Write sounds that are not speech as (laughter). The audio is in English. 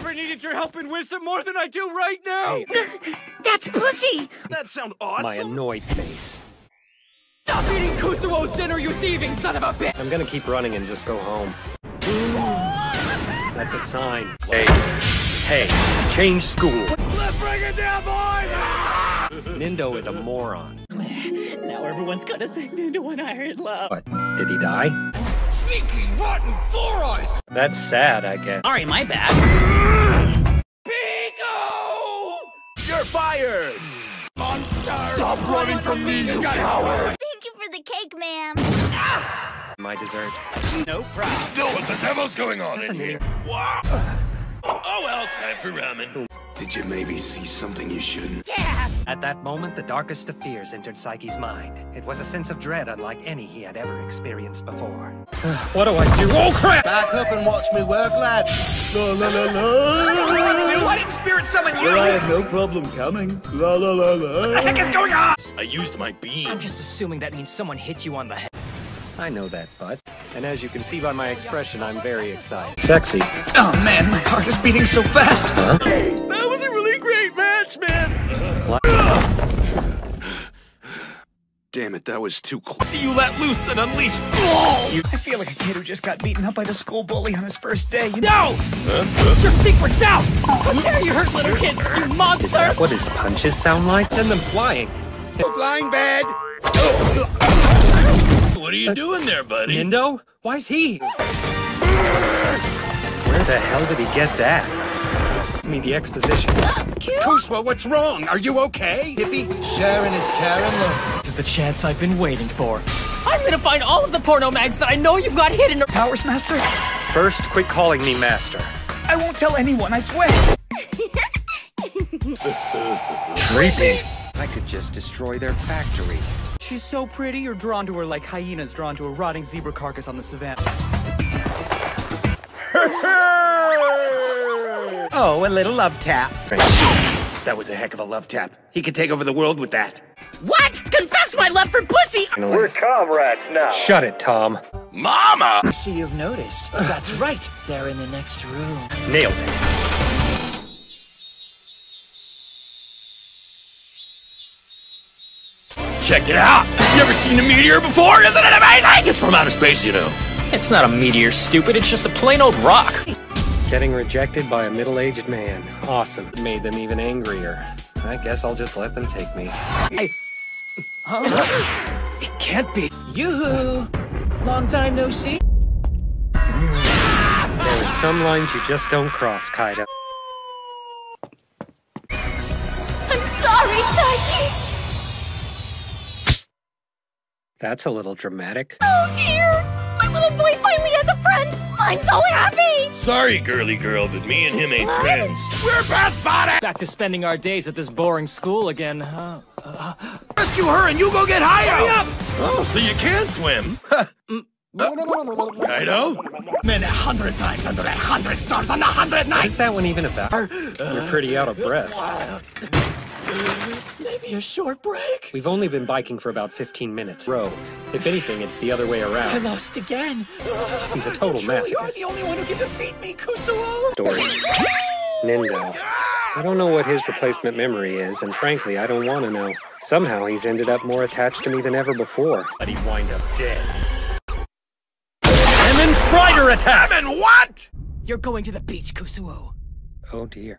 never needed your help and wisdom more than I do right now! Hey, That's pussy! That sound awesome. my annoyed face. Stop eating Kusuo's dinner, you thieving son of a bitch! I'm gonna keep running and just go home. That's a sign. Hey, hey, change school. Let's bring it down, boys! Nendo is a moron. Now everyone's gonna think into one iron love. What, did he die? Sneaky, rotten four eyes! That's sad, I guess. Sorry, my bad. Pico! You're fired! Monster! Stop running from me, you coward! Thank you for the cake, ma'am. Ah! My dessert. No problem. Know what the devil's going on Doesn't in here? mean- Oh well, time for ramen. Did you maybe see something you shouldn't? At that moment, the darkest of fears entered Saiki's mind. It was a sense of dread unlike any he had ever experienced before. (sighs) what do I do? Oh, crap! Back up and watch me work, lad. La la la la. I didn't spirit summon you! I had no problem coming. La la la la. What the heck is going on? I used my beam. I'm just assuming that means someone hit you on the head. I know that, bud. And as you can see by my expression, I'm very excited. Sexy. Oh man, my heart is beating so fast. That Damn it, that was too close. See you let loose and unleash. (laughs) I feel like a kid who just got beaten up by the school bully on his first day. You know? No! Your secret's out! How dare you hurt little kids, you monster! What does punches sound like? Send them flying. Flying bed! (laughs) What are you uh, doing there, buddy? Nendo? Why's he? Where the hell did he get that? I mean, the exposition. Kusuo, what's wrong? Are you okay? Hippie, sharing is caring, love. This is the chance I've been waiting for. I'm gonna find all of the porno mags that I know you've got hidden. Powers Master? First, quit calling me master. I won't tell anyone, I swear. Creepy. I could just destroy their factory. She's so pretty, you're drawn to her like hyenas drawn to a rotting zebra carcass on the savannah. (laughs) Oh, a little love tap. That was a heck of a love tap. He could take over the world with that. What? Confess my love for pussy! We're comrades now. Shut it, Tom. Mama! I see you've noticed. That's right, they're in the next room. Nailed it. Check it out! You ever seen a meteor before? Isn't it amazing? It's from outer space, you know. It's not a meteor, stupid. It's just a plain old rock. Getting rejected by a middle-aged man. Awesome. Made them even angrier. I guess I'll just let them take me. (gasps) It can't be. Yoo-hoo! Long time no see. There are some lines you just don't cross, Kaido. I'm sorry, Saiki. That's a little dramatic. Oh dear, my little boy finally has a friend. I'm so happy. Sorry, girly girl, but me and him ain't friends. We're best buddies! Back to spending our days at this boring school again, huh? Uh, Rescue her and you go get Hayo! Oh, so you can swim. (laughs) Kaido? Men a hundred times under a hundred stars on a hundred nights. is that one even about? You're pretty out of breath. Maybe a short break. We've only been biking for about 15 minutes. Bro, if anything, it's the other way around. I lost again. He's a total Truly, you're the only one who can defeat me, Kusuo. Dory. Nendo. I don't know what his replacement memory is, and frankly, I don't want to know. Somehow he's ended up more attached to me than ever before. But he'd wind up dead. And then Strider attack! And what? You're going to the beach, Kusuo. Oh dear.